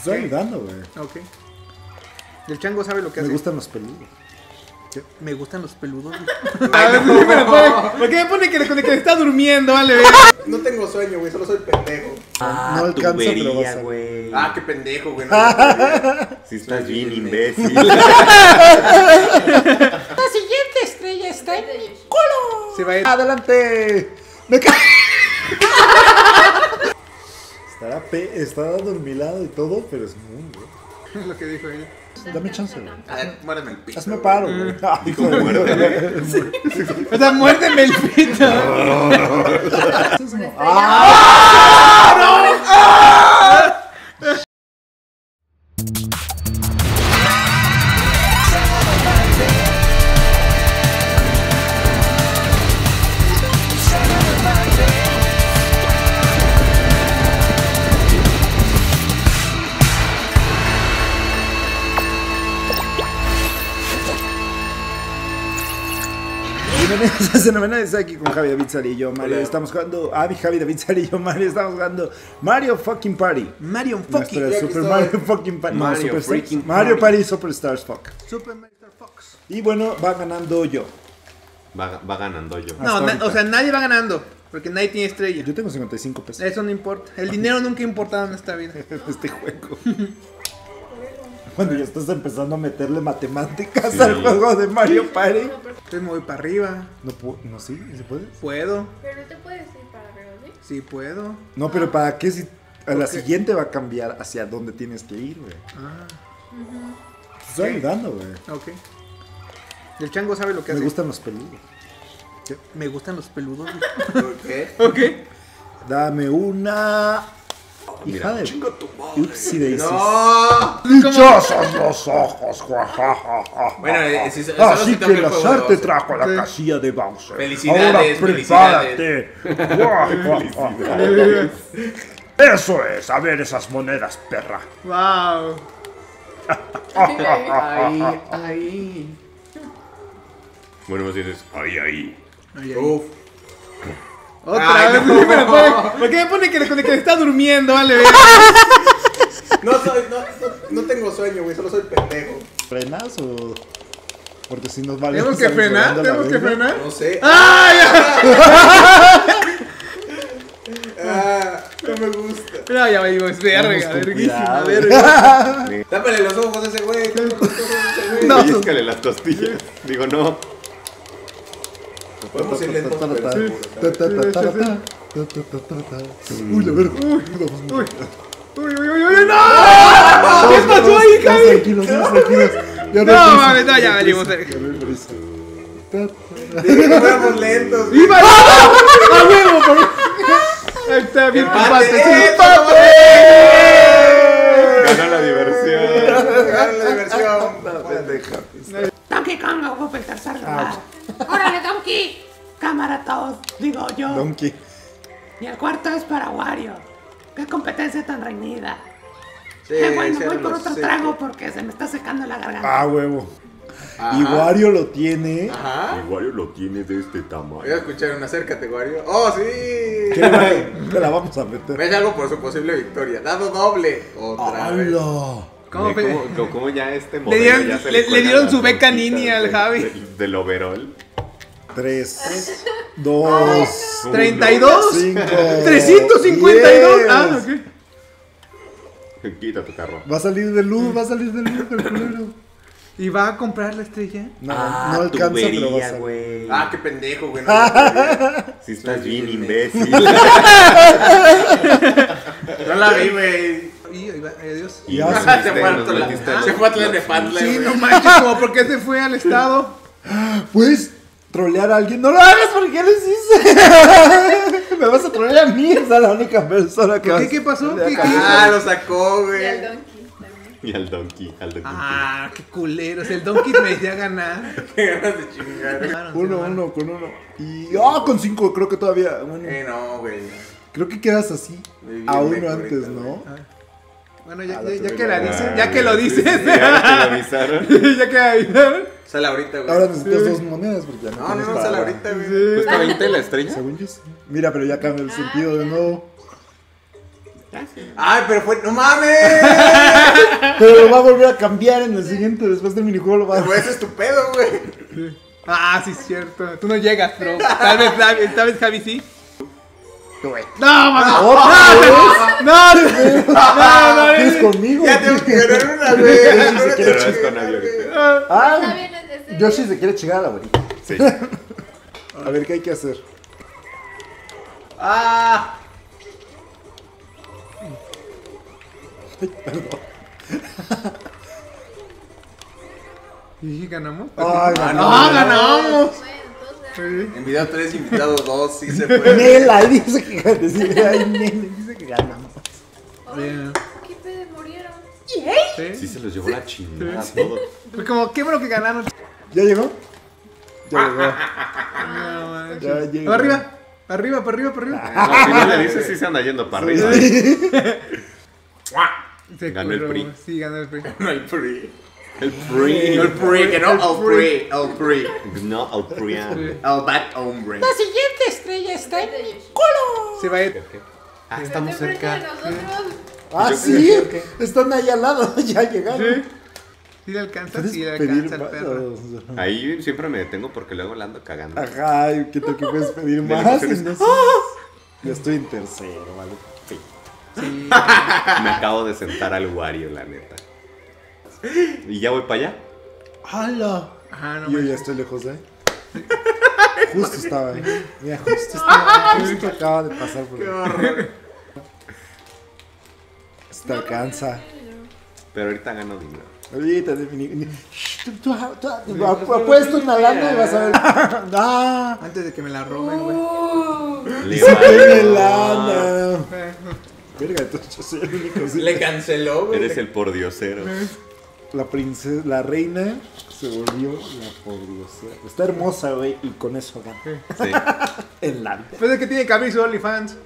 estoy ayudando, güey. Ok. El chango sabe lo que Me hace. gustan los peludos. Me gustan los peludos. ¿Por qué me pone que, que, que está durmiendo? Vale, ve. No tengo sueño, güey, solo soy pendejo. Ah, No alcanza, pero tubería, a- güey. Ah, qué pendejo, güey. No. Si estás bien imbécil. Se va a ir. ¡Adelante! ¡Me cae! Estará, pe estará dormilado y todo, pero es muy, güey. lo que dijo ella. Dame chance, güey. A ver, muérdeme el pito. Hazme paro, güey. Ah, hijo de muérdeme. O sea, muérdeme el pito. Bienvenidos a Fenomenal, estoy aquí con Javi David Sari y yo, Mario. Hola. Estamos jugando. Ah, Javi David Sari y yo, Mario. Estamos jugando Mario Fucking Party. Mario fucking. aquí Super. Mario Fucking Party. Mario Mario Party. Party Superstars Fuck. Super Mario Fox. Y bueno, va ganando yo. Va, va ganando yo. No, na- o sea, nadie va ganando. Porque nadie tiene estrella. Yo tengo 55 pesos Eso no importa. El dinero nunca ha importado en esta vida. en este juego. Cuando ya estás empezando a meterle matemáticas Sí. al juego de Mario Party. Entonces me voy para arriba. No, pu- no sí, ¿se puede? Puedo. Pero no te puedes ir para arriba, ¿sí? Sí, puedo. No, pero ¿para qué si a la siguiente va a cambiar hacia dónde tienes que ir, güey? Ah, Te estoy ayudando, güey. ok. El chango sabe lo que Me hace. gustan los peludos. Me gustan los peludos. ¿Por qué? ok. Dame una. Hija Mira, de. Chinga tu madre. No. Dichosos los ojos. Bueno, eh, Así que el de te trajo a la casilla de Bowser. Felicidades, Ahora prepárate. Guajajaja. Eso es, a ver esas monedas, perra. Wow. Ahí, ahí. Bueno, más bien es ahí, ahí. Uf. Otra Ay, vez. no. ¿Por qué me pone, por qué me pone que, que, que está durmiendo? Vale. No soy, no, no, no tengo sueño, güey, solo soy pendejo. ¿Frenas o.? Porque si nos vale. ¿Tenemos que frenar? ¿Tenemos que frenar? No sé. ¡Ah! Ah, no me gusta. Ya, ya me digo, es verga, verguísima, cuidado. verga. Tápale los ojos a ese güey. tápale los ojos a ese güey. No. Pellizcale las costillas. Digo, no. Podemos ir lentos, pero seguros. Uy, la verga. Uy, uy, uy, uy, uy, no. ¿Qué pasó ahí, Javi? Tranquilos, No, mames, no, ya que fuéramos lentos. ¡Iba a huevo! por- Ahí está, bien tu Empate, empate, eh, sí. Ganó la diversión. Gana la diversión. Donkey Kong el. Todos, digo yo. Donkey. Y el cuarto es para Wario. ¡Qué competencia tan reñida! Sí, Qué bueno, voy por otro trago porque se me está secando la garganta. Ah, huevo. Ajá. Y Wario lo tiene. Ajá. El Wario lo tiene de este tamaño. Voy a escuchar un acércate, Wario. ¡Oh, sí! ¿Qué le Te la vamos a meter. ¿Ves algo por su posible victoria? Dado doble. Otra vez. ¡Hala! ¿Cómo? ¿Cómo, cómo- cómo ya este Le modelo dieron- ya se le- le dieron su beca Nini al Javi. Del, del overall. Tres, dos, Uno. ¿32? cinco. 352. diez. Ah, ok. Quita tu carro. Va a salir de luz, va a salir de luz el culero. ¿Y va a comprar la estrella? No, Ah, no alcanza, pero va a salir. Ah, qué pendejo, güey. No, Si estás bien imbécil. no la vi, güey. Y ahí va, adiós. Y Ya se Se fue a en se fue a Tlalnepantla, Sí, no manches, como por qué se fue al estado. ¿Puedes trolear a alguien? ¡No lo hagas porque ya lo hiciste! Me vas a trolear a mí, esa es la única persona que ¿Por vas qué? ¿Qué pasó? ¿Qué- qué Ah, lo sacó, Y güey. al Donkey también. Y al Donkey, al Donkey. Ah, qué culeros. El Donkey me decía ganar. Qué ganas de chingar. Uno, uno, con uno. Y. ¡Ah! con cinco, creo que todavía. Bueno, Eh, no, güey. creo que quedas así. A uno antes, ahorita, ¿no? Bueno, ya, Ah, ya, que la dices, ya que lo dices. sí, sí, ya que lo avisaron. ya que avisaron. Sale ahorita, güey. Ahora necesitas dos monedas porque ya no No, no, sale ahorita, güey. ¿Cuesta 20 la estrella? Según yo sí. Mira, pero ya cambia el sentido de nuevo. Ay, pero fue. ¡No mames! Pero lo va a volver a cambiar en el siguiente. Después del minijuego lo va a. Güey, ese es tu pedo, güey. Ah, sí, es cierto. Tú no llegas, bro. Tal vez, tal vez Javi sí. Güey. No, mamá. ¿Otra vez? No, no, no, ¿Quieres no. conmigo? Ya tengo que ganar una, se con Ah, bien, es ese. Yoshi se quiere chingar a la abuelita. Sí. A ver qué hay que hacer. Ah. ¿Y ganamos? Ay, ganó. ¡Ah, ganamos! Entonces. En video 3, invitado 2, sí se puede. Nel, ahí dice que ganamos. Ay, Nel, dice que ganamos. ¿Qué pedo? Murieron. Sí. Sí se los llevó la chingada todo. Fue como, qué bueno que ganaron. ¿Ya llegó? Ya llegó. No. Ya llegó. Para arriba, para arriba, para arriba, para arriba. No, si no le dices, sí se anda yendo para arriba. Se Ganó el PRI. Sí, ganó el PRI. No hay PRI. El free. No el PRI, que no el PRI. El PRI. No, el Priam. El bad hombre. La siguiente estrella está en Yoshi. culo. Se va a ir. Ah, estamos cerca. nosotros. Ah, Yo sí. Están ahí al lado. Ya llegaron. ¿Sí le alcanza? ¿Puedes Sí le alcanza el más? perro. Ahí siempre me detengo porque luego la ando cagando. Ajá, ¿qué tal que puedes pedir más? Ya estoy en tercero, ¿vale? Sí. Me acabo de sentar al Wario, la neta. Y ya voy para allá. ¡Hala! Ajá, no Yo ya estoy lejos, ¿eh? Justo estaba ahí. Mira, justo estaba. Justo acaba de pasar por ahí. Se te alcanza. Pero ahorita gano dinero. Ahorita, de tú- tú- tú- tú- ap- Apuesto una lana y vas a ver. ¡Ah! Antes de que me la roben, güey. Le ¡Se tiene lana! Eh, Verga, entonces yo soy el único. Le canceló, güey. Eres el pordiosero. La princesa, la reina se volvió la pordiosera. Está hermosa, güey, y con eso gana. Sí. En la vida. Pues es que tiene que abrir su OnlyFans.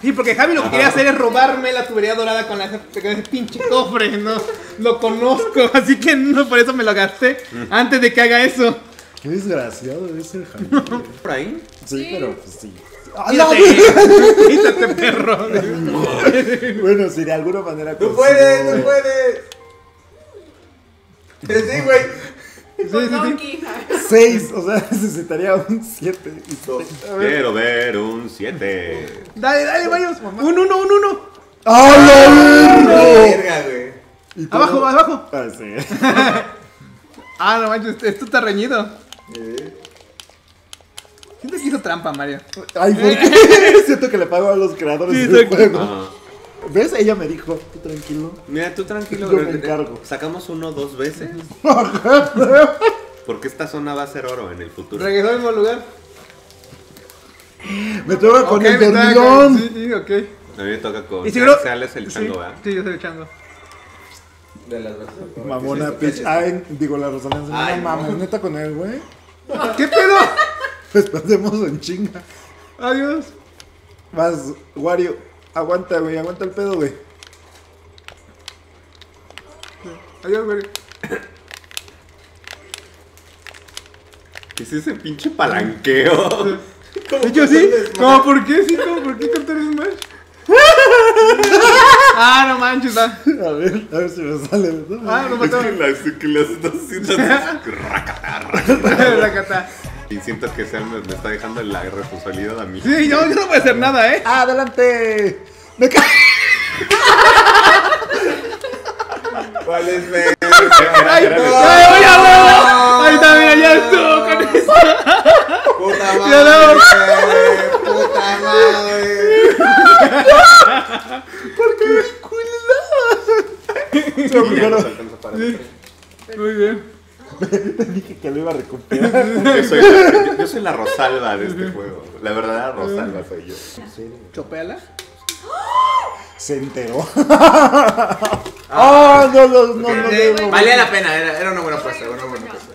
Sí, porque Javi lo que quería hacer es robarme la tubería dorada con, la- con ese pinche cofre, ¿no? Lo conozco, así que no, por eso me lo gasté antes de que haga eso. Qué desgraciado debe ser Javier. Por ahí. Sí, pero pues sí. ¡Ah, no! Quítate, quítate, perro. Bueno, si de alguna manera. ¡No puedes, no puedes! Sí, güey. Sí, sí, sí. Donkey. Seis, o sea, necesitaría un siete. Quiero ver un 7. Dale, dale, vayamos. Un uno, un uno. ¡Ah, la verga! Verga, güey. Abajo, abajo. Ah, sí. Ah, no manches, esto está reñido. Siento que hizo trampa, Mario. Ay, ¿por qué? Siento que le pago a los creadores Sí, del juego. ¿Ves? Ella me dijo, tú tranquilo. Mira, tú tranquilo. Yo me encargo. Sacamos uno dos veces. Porque esta zona va a ser oro en el futuro. Regresó al mismo lugar. Me toca con el dormidón. Sí, sí, ok. A mí me toca con. Y seguro. Sales el chango, sí, ¿verdad? Sí, yo soy el chango. De las Mamona, pitch. Ay, digo, la Rosalía. Ay, mames, no. neta con él, güey. ¿Qué pedo? Pues perdemos en chinga. Adiós. Vas, Wario. Aguanta, güey, aguanta el pedo, güey. Adiós, güey. ¿Qué es ese pinche palanqueo? De hecho, sí. ¿Cómo por qué? Sí, ¿cómo por qué contar Smash? ah, no manches, va. A ver, a ver si me sale. ¿no? Ah, no Es mató. que las, que las Y siento que Sam me, me está dejando la responsabilidad a mí. Sí, yo, yo no voy a hacer nada, ¿eh? ¡Adelante! ¡Me ca ¿Cuál es, güey? ¡Ay, ay, ay, a huevo! Ahí está, mira, ya estuvo con eso. ¡Puta madre! no. ¡Puta madre! Se me olvidaron. Muy bien. Te dije que lo iba a recuperar. Yo soy, la, yo soy la Rosalba de este juego. La verdadera Rosalba soy yo. Chopéala. Se enteró. ¡Ah! no, no, no, no, no. Valía la pena, era, era una buena apuesta, una buena apuesta.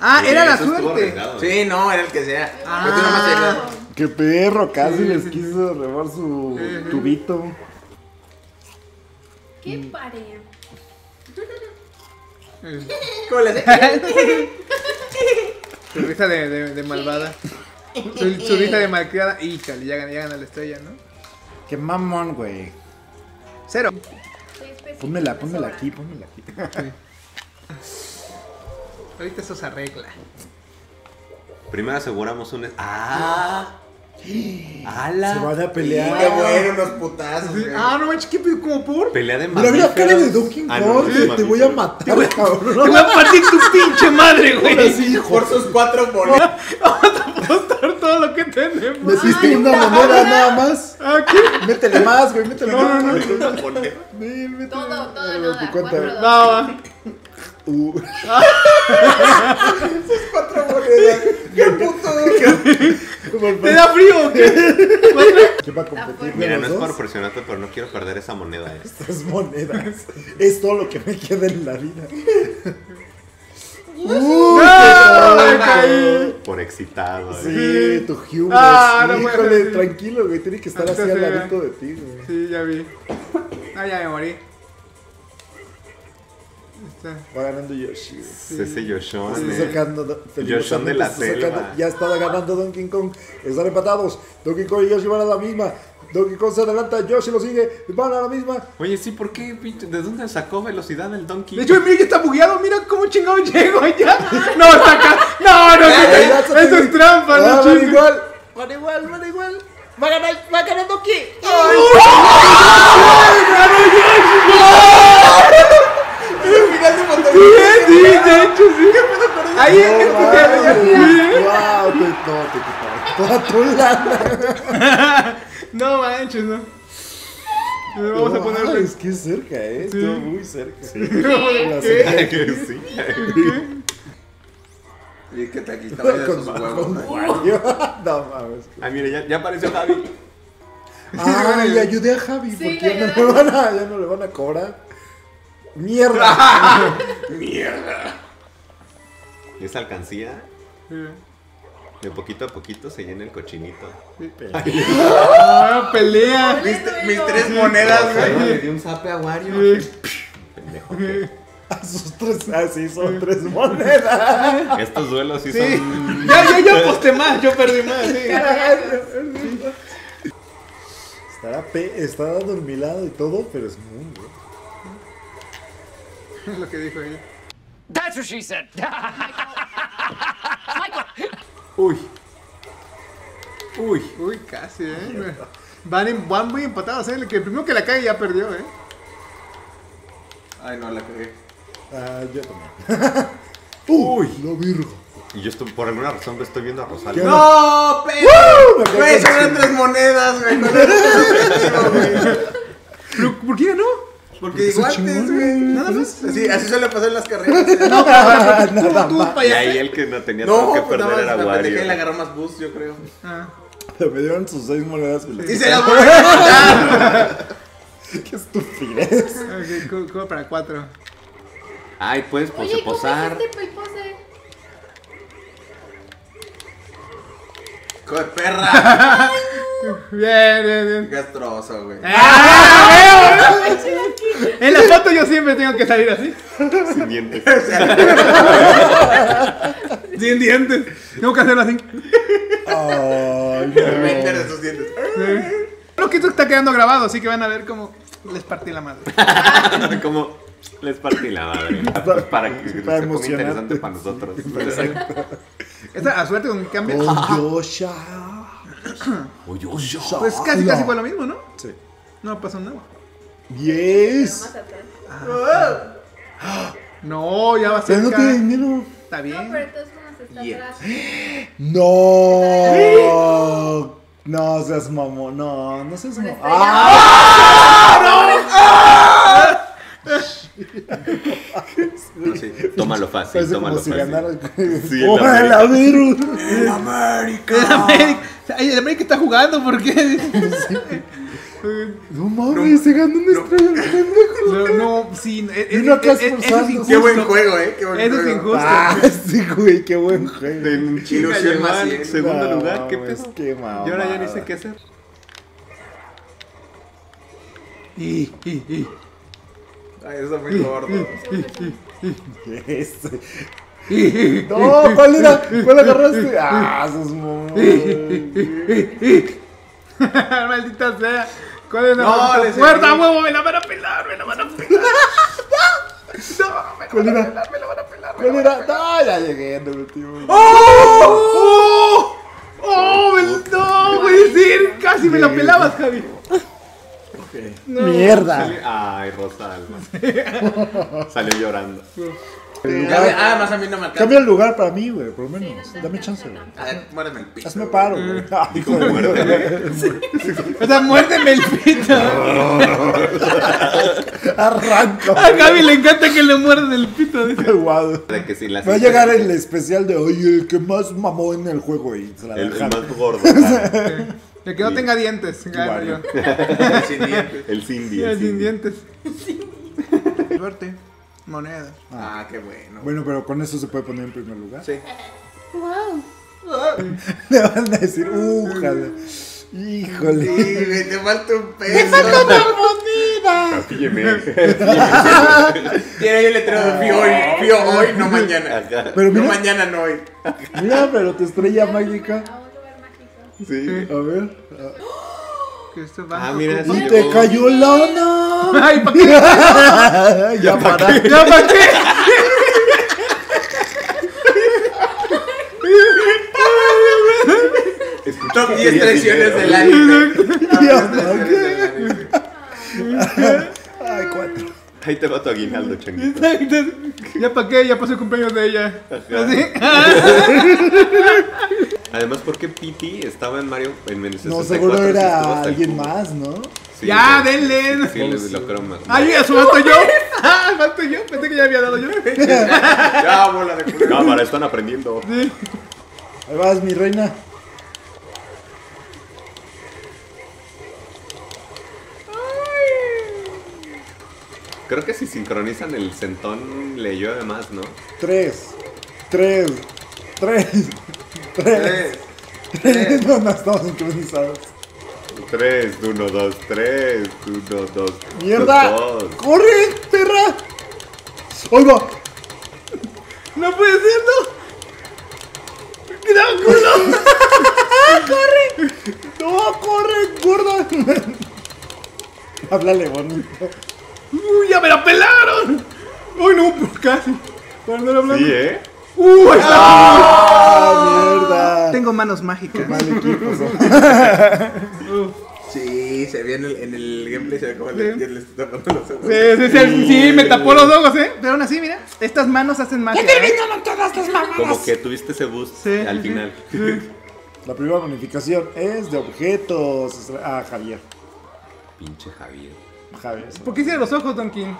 Ah, era la suerte. Sí, no, era el que sea. Ah. Pero tú nomás tenías- Qué perro, casi Sí, les sí, quiso robar su tubito. ¿Qué parea? ¿Cómo le hace? Su risa de, de, de malvada. Su, su risa de malcriada. Híjale, ya gana, ya gana la estrella, ¿no? Qué mamón, güey. Cero. Pónmela, me pónmela aquí, pónmela aquí. Ahorita eso se arregla. Primero aseguramos un. ¡Ah! Se van a pelear. bueno, unos putazos, Sí, güey. Ah, no manches, ¿qué pedo? ¿Como por? Pelea de Mira, mira la cara de mamíferos. Donkey Ah, no, Kong, no te- te voy a matar, Te voy cabrón. a partir tu pinche madre, güey. Así. Por sus cuatro monedas. Apostar todo lo que tenemos. Metiste una moneda nada más. Ah, ¿qué? Métele más, güey, métele más. Una moneda. Ven, métele. Todo, todo A ver, nada. Cuatro. Va, va. Uh. Cuatro monedas. ¡Qué puto! ¿Te da frío o qué? ¿Quién va a competir? Mira, no es por presionarte, pero no quiero perder esa moneda. eh. Estas monedas. Es todo lo que me queda en la vida. Uy, caí. Por excitado. eh. Sí, tu hubris. Ah, no Híjole, tranquilo, güey. Tiene que estar así sí, al ladito de ti, güey. Sí, ya vi. Ah, ya me morí. Va ganando Yoshi, güey. Ese Yoshon. Se está eh. sacando Do- Yoshon de la está sacando-. Ya está ganando Donkey Kong. Están empatados. Donkey Kong y Yoshi van a la misma. Donkey Kong se adelanta. Yoshi lo sigue. Van a la misma. Oye, sí, ¿por qué? pinche? ¿De dónde sacó velocidad el Donkey? De hecho, mira que está bugueado. Mira cómo chingado llego ya. No, está acá. No, no, ya, Eso es trampa, Ah, no van chingues. igual. Van igual, van igual. Va a ganar, va a ganar Donkey. Final de pantalla. Sí, de hecho, sí. Ahí es No. Wow, te, te toda tu lana. No manches, no. Vamos a No, ponerle. Es que es cerca, eh. Estuvo muy cerca. La ¿Qué? cerca. Que sí. ¿Y qué te quitaba de esos huevos? No mames. Ah, mira, ya, ya apareció Javi. Ay, ayudé a Javi Sí, porque le ya no, le van a, ya no le van a cobrar. Mierda. ¿Y esa alcancía? De poquito a poquito se llena el cochinito. Ah, pelea. Mis, mis tres monedas, Le güey. di un zape a Wario. Sí. Pendejo. ¿qué? A sus tres, así son tres monedas. Estos duelos sí, Sí. son. Ya, ya, yo aposté más, yo perdí más. Sí. Estará, pe está dormilado y todo, pero es muy bueno. Es lo que dijo ella. That's what she said. Uy. Uy. Uy, casi, eh. Van, en- van muy empatados, eh. El que el primero que la cae ya perdió, eh. Ay, no, la cagué. Ah, yo también. Uy, la virgo. Y yo estoy, por alguna razón estoy viendo a ¿Qué Rosalía. ¡No, Me pero! Güey, son tres monedas, güey. con el güey. ¿Pero por qué no? Porque igual, chingón, güey. Nada más. Así, así suele pasar en las carreras. No, Nada más. Y ahí el que no tenía No, que pues nada perder más era y le Wario. agarró más bus, yo creo. Ah. Me dieron sus seis monedas. y se las voy a. Qué estupidez. Ok, cu- para cuatro. Ay, puedes pose Oye, ¿cómo posar. pose? ¡Hijo de perra! Bien, bien, bien. Gastroso, güey. ¡Ah! En la foto yo siempre tengo que salir así. Sin dientes. Sin dientes. Tengo que hacerlo así. Ay, no. de sus dientes. Lo que esto está quedando grabado, así que van a ver cómo les partí la madre. Como les partí la madre. Para que se Para ponga emocionarte. interesante para nosotros. Esta, a suerte con cambio. Con Yosha. Oye, oye. Pues casi, casi fue lo mismo, ¿no? Sí. No pasó nada. Yes. Más atrás. No, ya va a Pero ser. no tiene dinero. Está No, bien. pero entonces está Yeah. atrás. No. No seas mamón. No, no seas mamón. Ah, No, sí. Tómalo fácil, parece tómalo como si fácil. ganara. El ¡Oh, el América. El América, Ay, el América está jugando, ¿por qué? No mames, se ganó un estrella, pendejo. No, no, sí. es- es- Vino acá es- es- eso es esforzando. injusto. Qué buen juego, eh. Qué buen Eso es juego. injusto. Ah, sí, güey, qué buen juego. De Ilusión más cien. segundo No, lugar, ¿qué pedo? qué mamada. Y ahora ya ni sé qué hacer. Y, y, y. Ay, eso es muy gordo. Ese. No, ¿cuál era? ¿Cuál agarraste? Ah, sos mamón. Maldita sea. ¿Cuál es la No, les serví. huevo? Me la van a pelar, me la van a pelar. ¿Cuál era? ¿Cuál era? No, ya llegué el último. ¡Oh! ¡Oh! me- ¡No! Puede ser. Casi me la pelabas, Javi. Mierda. Salió- Ay, Rosalba. Salió llorando. Ah, más a mí no me alcanza. Cambia el lugar para mí, güey, por lo menos. Dame chance, güey. A ver, muérdeme el pito. Hazme paro, güey. Ay, hijo de O sea, muérdeme el pito. Arranco. A Javi le encanta que le muerden el pito. dice. Guau. De que si la Va a llegar el especial de oye, el que más mamó en el juego y se la el, el más gordo. claro. El que no tenga dientes. Vale. yo. Sin dientes. El Cindy. Sí, el sin dientes. Suerte. Moneda. Ah, qué bueno. Bueno, pero con eso se puede poner en primer lugar. Sí. Wow. Le van a decir, uh, jale. Híjole. Sí, güey, te falta un peso. Pílleme. Tiene ahí el letrero de fío hoy, fío hoy, no mañana. Acá. Pero No mañana, no hoy. mira, pero tu estrella mágica. A un lugar mágico. Sí. A ver. Ah, mira. Y te cayó lana. Ay, ¿para qué? ya para. ¿Ya para qué? Top 10 traiciones del 10 Ya, del anime. Ay, cuatro. Ahí te va tu aguinaldo, changuito. ¿Ya para qué? Ya pasó el cumpleaños de ella. ¿Así? Además, ¿por qué Piti estaba en Mario en 64? No, seguro era alguien más, ¿no? Sí, Ya, sí. denle. Sí, les lo creo más. Ay, eso falto yo. Ah, falto yo. Pensé que ya había dado yo. Ya, bola de culo. Cámara, están aprendiendo. Ahí vas, mi reina. Creo que si sincronizan el centón le llueve más, ¿no? Tres. Tres. Tres. Tres. Tres. No, no estamos sincronizados. 3, 1, 2, 3, 1, 2, ¡Mierda! 2. ¡Corre, perra! ¡Oiga! No puede ser, no. ¡No, culo! ¡No, corre, gorda! Háblale bonito. ¡Uy, ya me la pelaron! ¡Uy, no! Casi. ¿Cuál no era hablando? Sí, ¿eh? ¡Uh! está. ¡Ah, mierda! Tengo manos mágicas. Mal equipo, ¿no? Sí, se ve en el, en el gameplay, se ve como le, Sí. ya le está tapando los ojos. Sí, sí, sí, sí, me tapó los ojos, ¿eh? Pero aún así, mira, estas manos hacen magia. ¿eh? terminaron todas las mamadas. Como que tuviste ese boost Sí, al sí, final. La primera bonificación es de objetos. Ah, Javier. Pinche Javier. Javier. ¿Por qué hicieron los ojos, Don King?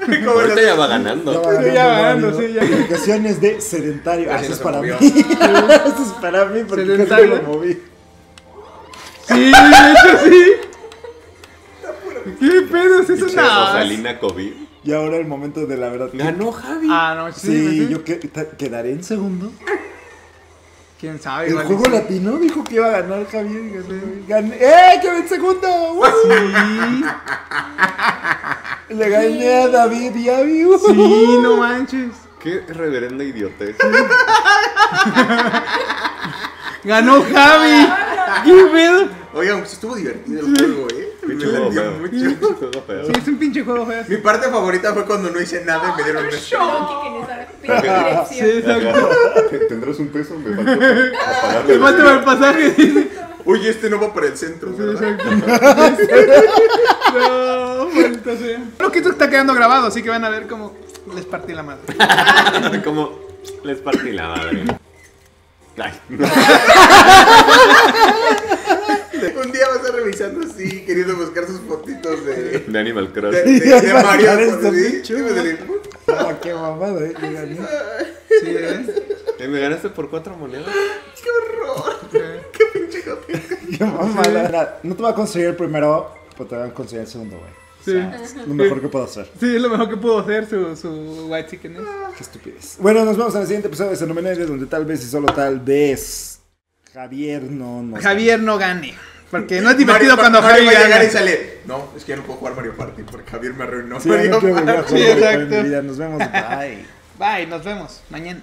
Ahorita ya va ganando. Ya va Sí, ya ganando ganando, sí, ya. Bonificaciones de sedentario. Ah, eso es para mí. Eso es para mí porque casi Sedentario. lo moví. Sí, de hecho sí. ¿Qué pedo es eso? Rosalina COVID. Y ahora el momento de la verdad. Ganó Javi. Ah, no, sí. Sí, sí. yo quedaré en segundo. ¿Quién sabe? El juego sí. latino dijo que iba a ganar Javier. Gané. ¡Eh! ¡Quedé en segundo! ¡Uh! Sí, Le gané a David y a Viu. sí, no manches. Qué reverenda idiotez. Ganó Javi. ¿Qué pedo? Oigan, pues estuvo divertido el juego, eh. Me Pinche juego latió feo. mucho. Pinche juego feo. Sí, es un pinche juego feo. Mi parte favorita fue cuando no hice nada y me dieron un Show. Sí, exacto. ¿Tendrás un peso? Me faltó para pagarle. Te falta el pasaje. Oye, este no va para el centro, ¿verdad? No, maldita sea. Lo que esto está quedando grabado, así que van a ver cómo les partí la madre. Como les partí la madre. Ay. Un día vas a estar revisando así, queriendo buscar sus fotitos de, De Animal Cross. de, de- de Ya Mario. chulo. Ah, qué mamada, eh. Le gané. Sí, ¿eh? Eh, Me ganaste por cuatro monedas. Qué mamada. Mira, No te voy a conseguir el primero, pero te voy a conseguir el segundo, güey. Sí. Es lo mejor que puedo hacer. Sí, es lo mejor que pudo hacer su, su white chicken. ¿eh? Qué estupidez. Bueno, nos vemos en el siguiente episodio de Fenomenales, donde tal vez y solo tal vez Javier no nos. Javier no gane. Porque no es divertido Mario- cuando Mario Javi va a llegar y sale. No, es que ya no puedo jugar Mario Party porque Javier me arruinó. Sí, ya no Mario quiero Party. jugar Sí, Mario exacto. mi vida. Nos vemos. Bye. Bye, nos vemos mañana.